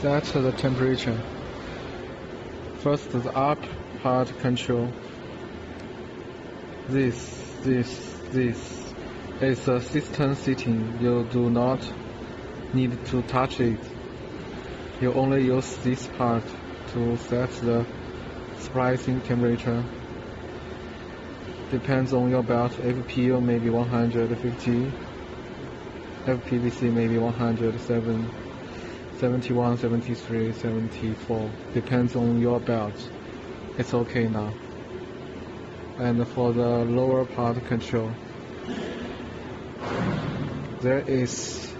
set the temperature. First, the up part control. This, this, this is a system setting. You do not need to touch it. You only use this part to set the splicing temperature. Depends on your belt. FPU maybe 150. FPVC maybe 107, 71, 73, 74. Depends on your belt. It's okay now. And for the lower part control, there is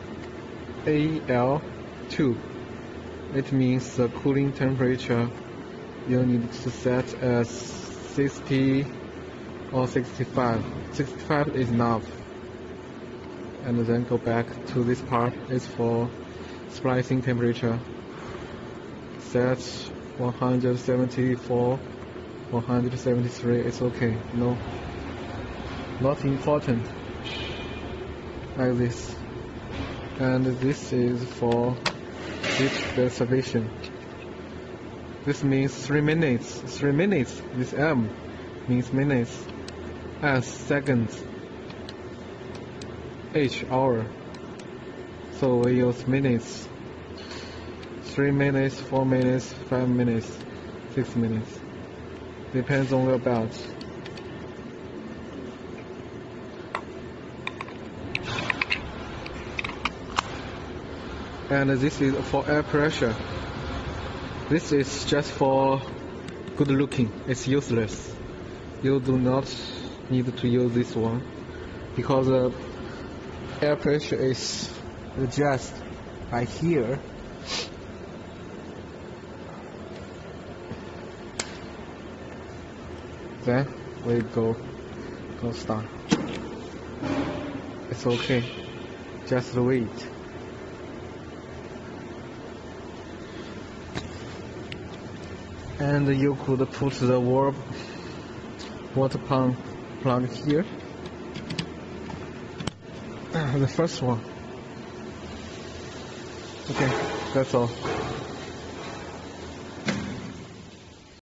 AL2. It means the cooling temperature you need to set as 60 or 65. 65 is enough. And then go back to this part. It's for splicing temperature. Set 174, 173. It's okay. No, not important. Like this. And this is for heat preservation. This means 3 minutes. 3 minutes. This M means minutes. S seconds. H hour. So we use minutes. 3 minutes, 4 minutes, 5 minutes, 6 minutes. Depends on your belt. And this is for air pressure. This is just for good looking. It's useless. You do not need to use this one because the air pressure is adjusted by here. Then we go go start. It's okay. Just wait. and you could put the warp water pump plug here ah, the first one okay that's all